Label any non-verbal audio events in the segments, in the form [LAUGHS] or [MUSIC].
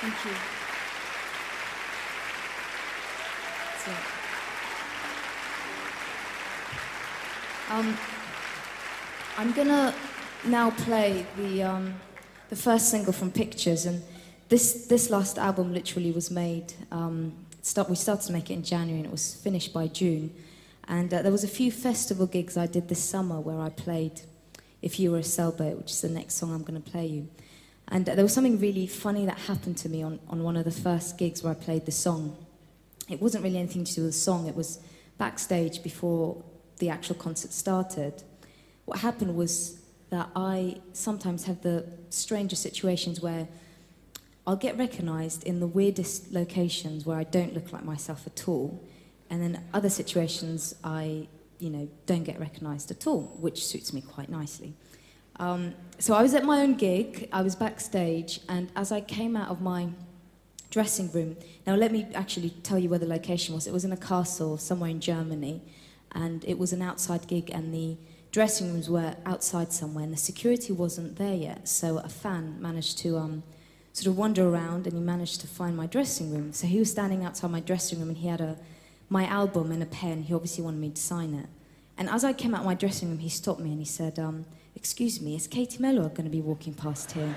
Thank you. So, um, I'm gonna now play the um, the first single from Pictures, and this this last album literally was made. Um, start, we started to make it in January, and it was finished by June. And uh, there was a few festival gigs I did this summer where I played "If You Were a Sailboat," which is the next song I'm going to play you. And there was something really funny that happened to me on, on one of the first gigs where I played the song. It wasn't really anything to do with the song, it was backstage before the actual concert started. What happened was that I sometimes have the strangest situations where I'll get recognized in the weirdest locations where I don't look like myself at all. And then other situations I, you know, don't get recognized at all, which suits me quite nicely. Um, so I was at my own gig, I was backstage, and as I came out of my dressing room, now let me actually tell you where the location was. It was in a castle somewhere in Germany, and it was an outside gig, and the dressing rooms were outside somewhere, and the security wasn't there yet. So a fan managed to um, sort of wander around, and he managed to find my dressing room. So he was standing outside my dressing room, and he had a my album and a pen. He obviously wanted me to sign it. And as I came out of my dressing room, he stopped me and he said. Um, Excuse me, is Katie Melua going to be walking past here?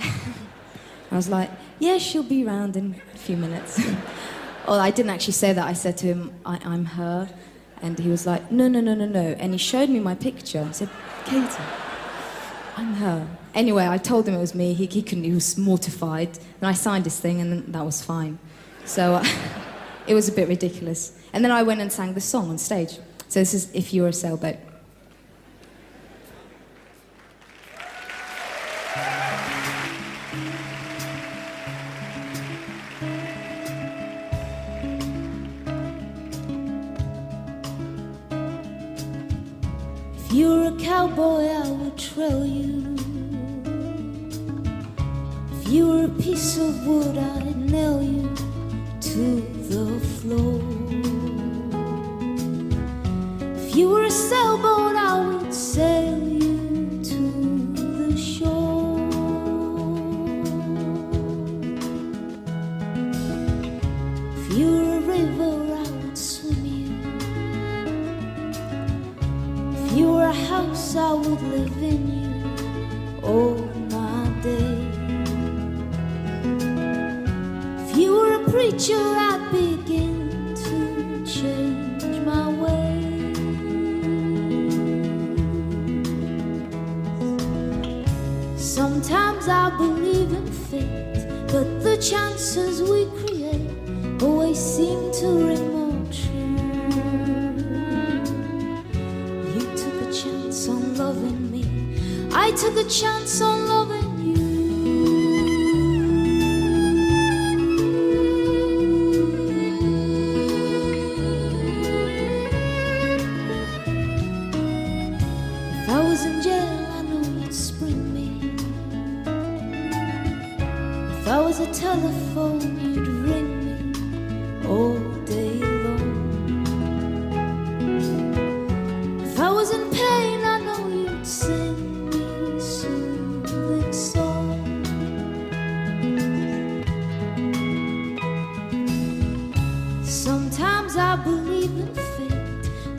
[LAUGHS] I was like, Yeah, she'll be around in a few minutes. [LAUGHS] well, I didn't actually say that. I said to him, I- am her. And he was like, No, no, no, no, no. And he showed me my picture. I said, Katie, I'm her. Anyway, I told him it was me. He, he couldn't, he was mortified. And I signed his thing, and that was fine. So uh, [LAUGHS] it was a bit ridiculous. And then I went and sang the song on stage. So this is If You Were a Sailboat. You're a cowboy, I would trail you. If you were a piece of wood, I'd nail you you were a house, I would live in you all my days. If you were a preacher, I'd begin to change my ways. Sometimes I believe in fate, but the chances we create always seem to ring me. I took a chance on loving you. If I was in jail, I know you'd spring me. If I was a telephone,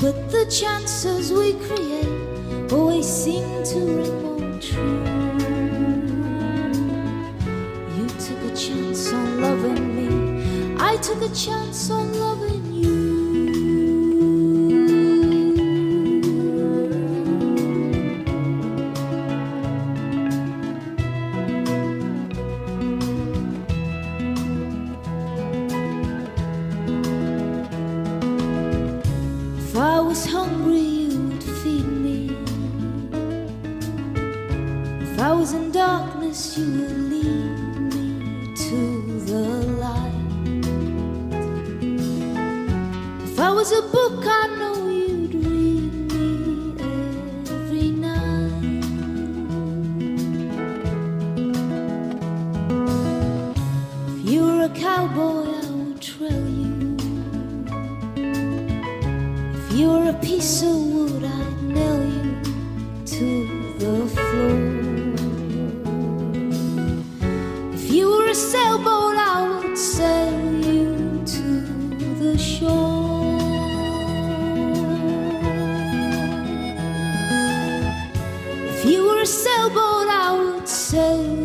but the chances we create always seem to ring true. You took a chance on loving me, I took a chance on loving If I was in darkness, you would lead me to the light. If I was a book, I know you'd read me every night. If you were a cowboy, I would trail you. If you were a piece of wood, I'd yourself, sailboat, I would say.